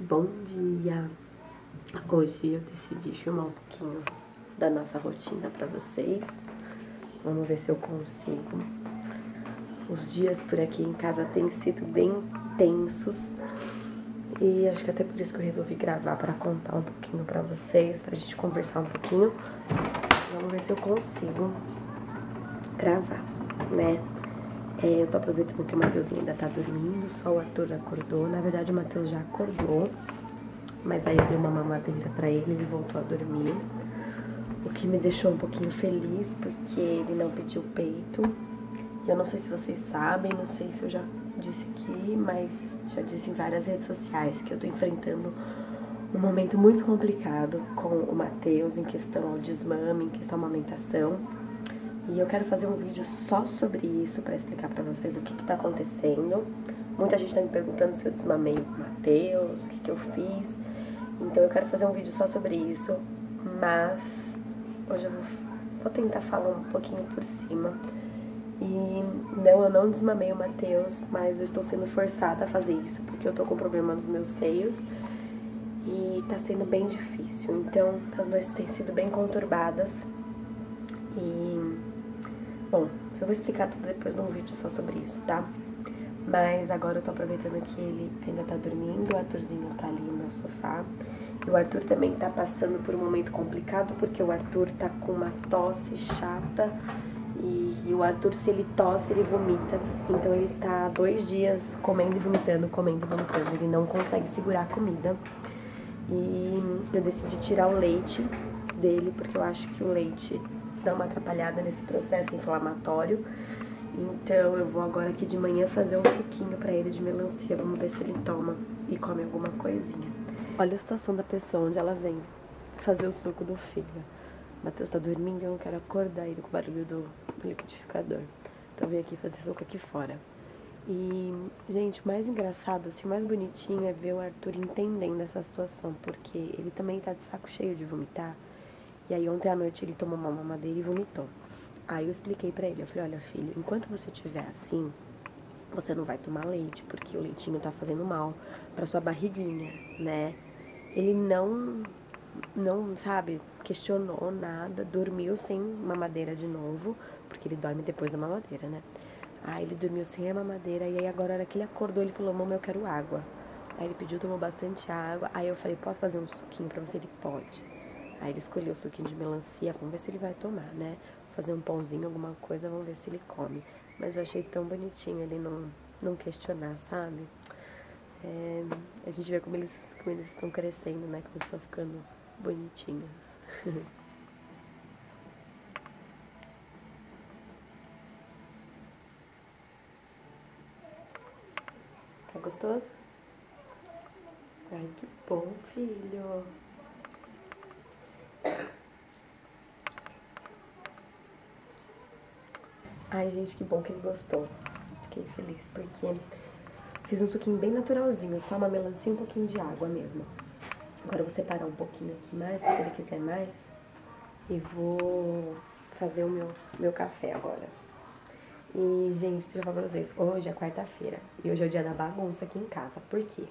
bom dia! Hoje eu decidi filmar um pouquinho da nossa rotina pra vocês. Vamos ver se eu consigo. Os dias por aqui em casa têm sido bem tensos. E acho que até por isso que eu resolvi gravar pra contar um pouquinho pra vocês, pra gente conversar um pouquinho. Vamos ver se eu consigo gravar, né? É, eu tô aproveitando que o Matheus ainda tá dormindo, só o Arthur acordou. Na verdade, o Matheus já acordou, mas aí eu dei uma mamadeira pra ele, ele voltou a dormir. O que me deixou um pouquinho feliz, porque ele não pediu peito. Eu não sei se vocês sabem, não sei se eu já disse aqui, mas já disse em várias redes sociais que eu tô enfrentando um momento muito complicado com o Matheus em questão ao desmame, em questão à amamentação. E eu quero fazer um vídeo só sobre isso para explicar para vocês o que, que tá acontecendo. Muita gente tá me perguntando se eu desmamei o Matheus, o que, que eu fiz. Então eu quero fazer um vídeo só sobre isso, mas hoje eu vou, vou tentar falar um pouquinho por cima. E não, eu não desmamei o Matheus, mas eu estou sendo forçada a fazer isso porque eu tô com problema nos meus seios e tá sendo bem difícil. Então as noites têm sido bem conturbadas e Bom, eu vou explicar tudo depois num vídeo só sobre isso, tá? Mas agora eu tô aproveitando que ele ainda tá dormindo, o Arthurzinho tá ali no sofá. E o Arthur também tá passando por um momento complicado, porque o Arthur tá com uma tosse chata. E, o Arthur, se ele tosse, ele vomita. Então ele tá dois dias comendo e vomitando, comendo e vomitando. Ele não consegue segurar a comida. E eu decidi tirar o leite dele, porque eu acho que o leite dar uma atrapalhada nesse processo inflamatório. Então eu vou agora aqui de manhã fazer um suquinho para ele de melancia. Vamos ver se ele toma e come alguma coisinha. Olha a situação da pessoa, onde ela vem fazer o suco do filho. Matheus tá dormindo eu não quero acordar ele com o barulho do, do liquidificador. Então eu vim aqui fazer suco aqui fora. E, gente, o mais engraçado, assim, o mais bonitinho é ver o Arthur entendendo essa situação, porque ele também tá de saco cheio de vomitar. E aí ontem à noite ele tomou uma mamadeira e vomitou. Aí eu expliquei para ele, eu falei, olha filho, enquanto você estiver assim, você não vai tomar leite, porque o leitinho tá fazendo mal para sua barriguinha, né? Ele não, não, sabe, questionou nada, dormiu sem mamadeira de novo, porque ele dorme depois da mamadeira, né? Aí ele dormiu sem a mamadeira, e aí agora, a hora que ele acordou, ele falou, mamãe, eu quero água. Aí ele pediu, tomou bastante água, aí eu falei, posso fazer um suquinho pra você? Ele pode. Aí ele escolheu o suquinho de melancia, vamos ver se ele vai tomar, né? Fazer um pãozinho, alguma coisa, vamos ver se ele come. Mas eu achei tão bonitinho ele não, não questionar, sabe? É, a gente vê como eles, como eles estão crescendo, né? Como estão ficando bonitinhos. tá gostoso? Ai, que bom, filho. Ai, gente, que bom que ele gostou. Fiquei feliz, porque fiz um suquinho bem naturalzinho, só uma melancia e um pouquinho de água mesmo. Agora eu vou separar um pouquinho aqui mais, se ele quiser mais. E vou fazer o meu, meu café agora. E, gente, deixa eu falar pra vocês, hoje é quarta-feira e hoje é o dia da bagunça aqui em casa. Por quê?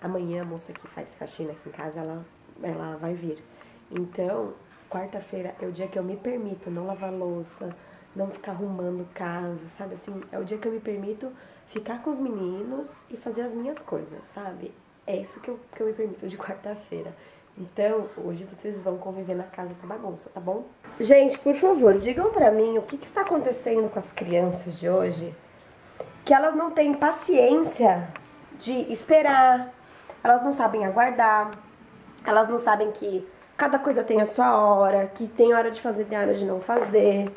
Amanhã a moça que faz faxina aqui em casa, ela, ela vai vir. Então, quarta-feira é o dia que eu me permito não lavar louça, não ficar arrumando casa, sabe? Assim, é o dia que eu me permito ficar com os meninos e fazer as minhas coisas, sabe? É isso que eu, que eu me permito de quarta-feira. Então, hoje vocês vão conviver na casa com bagunça, tá bom? Gente, por favor, digam pra mim o que, que está acontecendo com as crianças de hoje. Que elas não têm paciência de esperar, elas não sabem aguardar, elas não sabem que cada coisa tem a sua hora, que tem hora de fazer, tem hora de não fazer.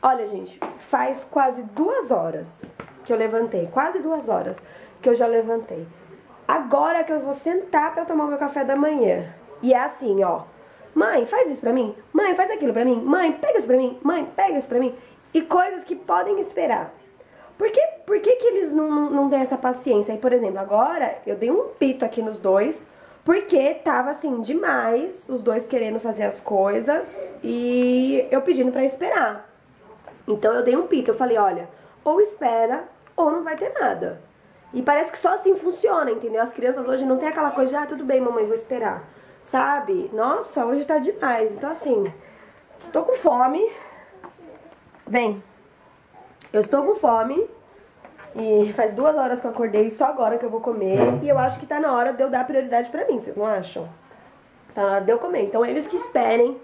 Olha, gente, faz quase duas horas que eu levantei, quase duas horas que eu já levantei. Agora que eu vou sentar para tomar meu café da manhã. E é assim, ó. Mãe, faz isso pra mim. Mãe, faz aquilo pra mim. Mãe, pega isso pra mim. Mãe, pega isso pra mim. E coisas que podem esperar. Por que, por que, que eles não, não, não têm essa paciência? Aí, por exemplo, agora eu dei um pito aqui nos dois, porque tava assim demais, os dois querendo fazer as coisas e eu pedindo para esperar. Então eu dei um pito, eu falei, olha, ou espera ou não vai ter nada. E parece que só assim funciona, entendeu? As crianças hoje não tem aquela coisa de, ah, tudo bem, mamãe, vou esperar. Sabe? Nossa, hoje tá demais. Então, assim, tô com fome. Vem. Eu estou com fome. E faz duas horas que eu acordei, só agora que eu vou comer. E eu acho que tá na hora de eu dar prioridade pra mim, vocês não acham? Tá na hora de eu comer. Então, eles que esperem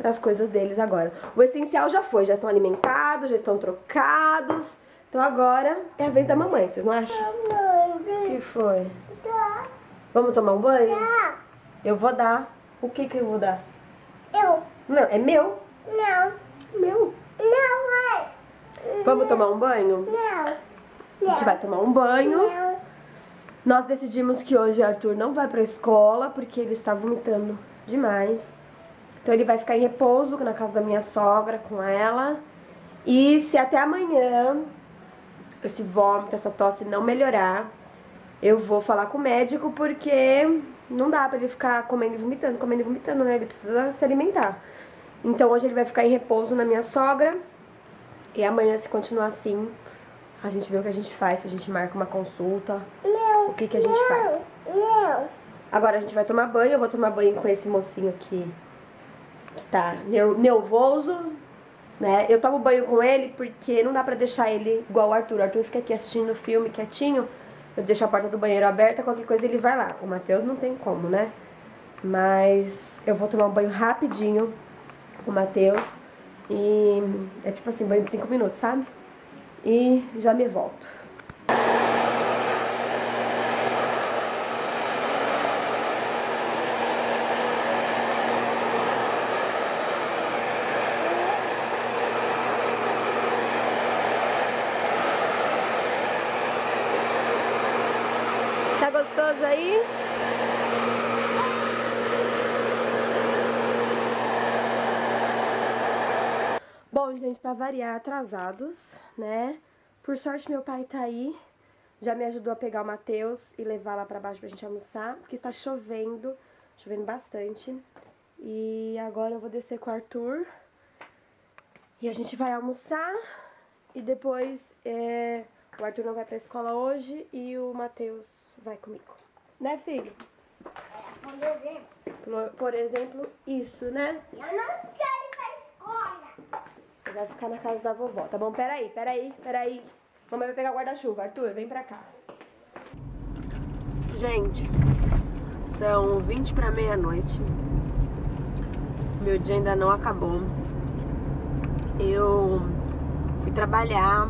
para as coisas deles agora. O essencial já foi, já estão alimentados, já estão trocados. Então agora é a vez da mamãe, vocês não acham? O que foi? Vamos tomar um banho? Eu vou dar. O que que eu vou dar? Eu. Não, é meu? Não. Meu. Não, mãe. Vamos tomar um banho? Não. A gente vai tomar um banho. Não. Nós decidimos que hoje Arthur não vai pra escola porque ele está vomitando demais. Então ele vai ficar em repouso na casa da minha sogra com ela. E se até amanhã esse vômito, essa tosse não melhorar, eu vou falar com o médico porque não dá pra ele ficar comendo e vomitando, comendo e vomitando, né? Ele precisa se alimentar. Então hoje ele vai ficar em repouso na minha sogra. E amanhã, se continuar assim, a gente vê o que a gente faz, se a gente marca uma consulta, Não. o que, que a gente faz. Não. Agora a gente vai tomar banho, eu vou tomar banho com esse mocinho aqui que tá nervoso, né? Eu tomo banho com ele porque não dá pra deixar ele igual o Arthur. O Arthur fica aqui assistindo o filme quietinho, eu deixo a porta do banheiro aberta, qualquer coisa ele vai lá. O Matheus não tem como, né? Mas eu vou tomar um banho rapidinho com o Matheus e é tipo assim, banho de 5 minutos, sabe? E já me volto. Tá gostoso aí? Bom, gente, pra variar, atrasados, né? Por sorte, meu pai tá aí. Já me ajudou a pegar o Matheus e levar lá pra baixo pra gente almoçar. Porque está chovendo, chovendo bastante. E agora eu vou descer com o Arthur. E a gente vai almoçar. E depois é, o Arthur não vai pra escola hoje e o Matheus vai comigo. Né, filho? Por exemplo, Por, por exemplo, isso, né? eu não quero. Vai ficar na casa da vovó, tá bom? Peraí, peraí, peraí. Mamãe vai pegar o guarda-chuva. Arthur, vem pra cá. Gente, são 20 pra meia-noite. Meu dia ainda não acabou. Eu fui trabalhar.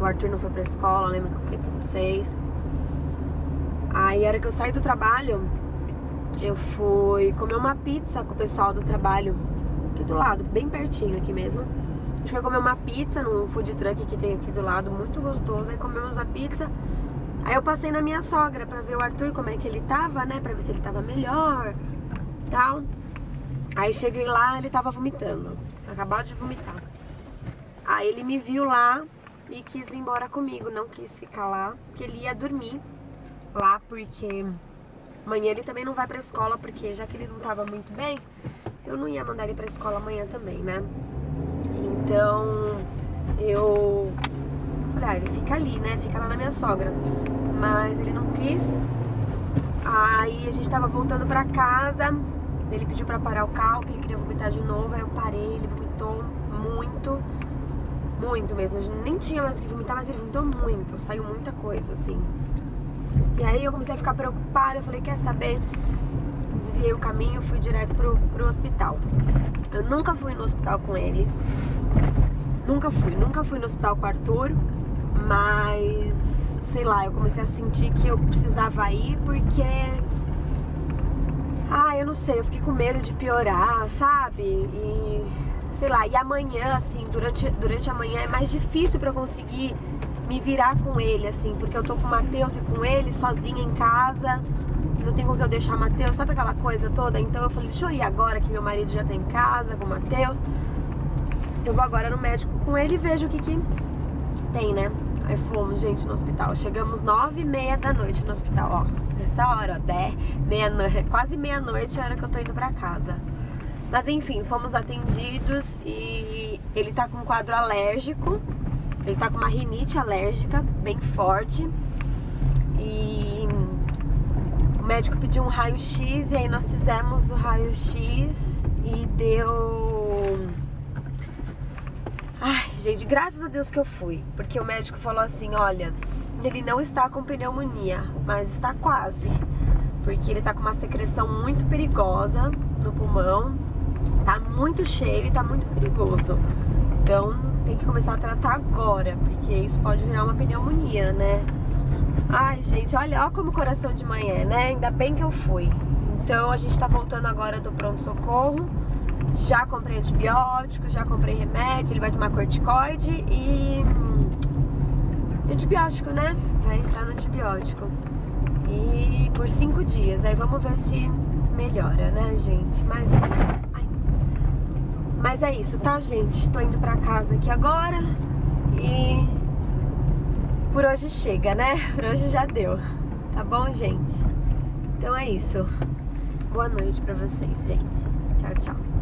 O Arthur não foi pra escola, lembra que eu falei pra vocês. Aí, a hora que eu saí do trabalho, eu fui comer uma pizza com o pessoal do trabalho aqui do lado, bem pertinho aqui mesmo. Gente foi comer uma pizza num food truck que tem aqui do lado, muito gostoso. Aí comemos a pizza. Aí eu passei na minha sogra pra ver o Arthur como é que ele tava, né? Pra ver se ele tava melhor tal. Aí cheguei lá, ele tava vomitando. Acabado de vomitar. Aí ele me viu lá e quis vir embora comigo, não quis ficar lá, porque ele ia dormir lá, porque amanhã ele também não vai pra escola, porque já que ele não tava muito bem, eu não ia mandar ele pra escola amanhã também, né? Então eu falei, ah, ele fica ali, né? Fica lá na minha sogra. Mas ele não quis. Aí a gente tava voltando pra casa. Ele pediu pra parar o carro, que ele queria vomitar de novo. Aí eu parei, ele vomitou muito. Muito mesmo. A gente nem tinha mais o que vomitar, mas ele vomitou muito. Saiu muita coisa, assim. E aí eu comecei a ficar preocupada. Eu falei, quer saber? Desviei o caminho, fui direto pro, pro hospital. Eu nunca fui no hospital com ele. Nunca fui, nunca fui no hospital com o Arthur, mas sei lá, eu comecei a sentir que eu precisava ir porque. Ah, eu não sei, eu fiquei com medo de piorar, sabe? E sei lá, e amanhã, assim, durante, durante a manhã é mais difícil eu conseguir me virar com ele, assim, porque eu tô com o Matheus e com ele sozinha em casa, não tem com que eu deixar o Matheus, sabe aquela coisa toda? Então eu falei, deixa eu ir agora que meu marido já tá em casa com o Matheus. Eu vou agora no médico com ele e vejo o que que tem, né? Aí fomos, gente, no hospital. Chegamos nove e meia da noite no hospital, ó. Nessa hora, ó, meia quase meia-noite é a hora que eu tô indo pra casa. Mas enfim, fomos atendidos e ele tá com um quadro alérgico. Ele tá com uma rinite alérgica bem forte. E o médico pediu um raio-x e aí nós fizemos o raio-x e deu. Gente, graças a Deus que eu fui. Porque o médico falou assim: olha, ele não está com pneumonia, mas está quase. Porque ele tá com uma secreção muito perigosa no pulmão. Tá muito cheio e tá muito perigoso. Então tem que começar a tratar agora, porque isso pode virar uma pneumonia, né? Ai, gente, olha, olha como o coração de manhã é, né? Ainda bem que eu fui. Então a gente tá voltando agora do pronto-socorro. Já comprei antibiótico, já comprei remédio, ele vai tomar corticoide e. Antibiótico, né? Vai entrar no antibiótico. E por cinco dias. Aí vamos ver se melhora, né, gente? Mas. Ai. Mas é isso, tá, gente? Tô indo pra casa aqui agora e por hoje chega, né? Por hoje já deu. Tá bom, gente? Então é isso. Boa noite pra vocês, gente. Tchau, tchau.